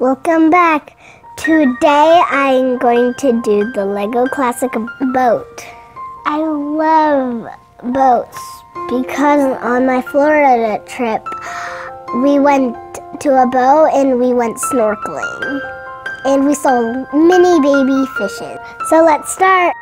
Welcome back. Today I'm going to do the Lego Classic boat. I love boats because on my Florida trip we went to a boat and we went snorkeling and we saw mini baby fishes. So let's start.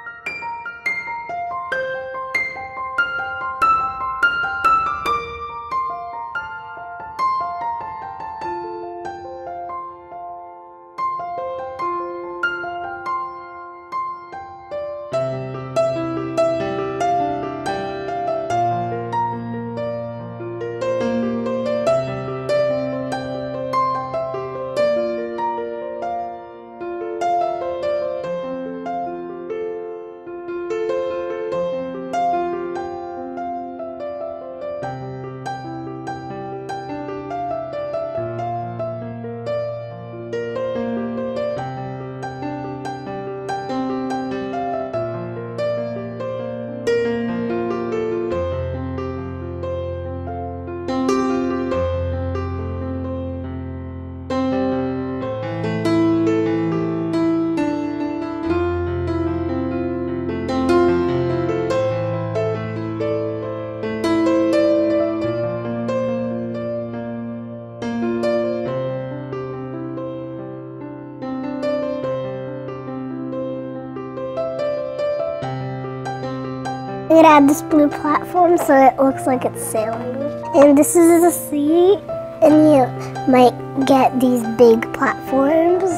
I'm gonna add this blue platform so it looks like it's sailing. And this is the sea, and you might get these big platforms.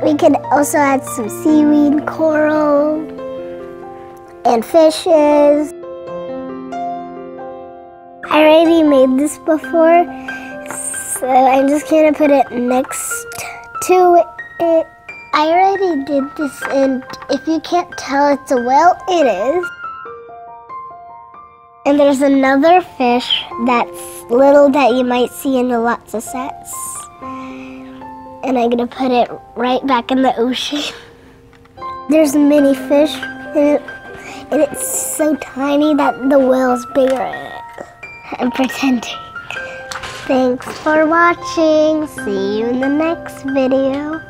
We could also add some seaweed, coral, and fishes. I already made this before, so I'm just gonna put it next to it. I already did this, and if you can't tell it's a whale, it is. And there's another fish that's little that you might see in the lots of sets. And I'm gonna put it right back in the ocean. There's mini fish and, it, and it's so tiny that the whale's bigger in it. I'm pretending. Thanks for watching. See you in the next video.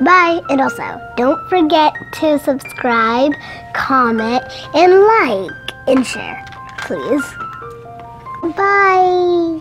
Bye. And also, don't forget to subscribe, comment, and like, and share please. Bye.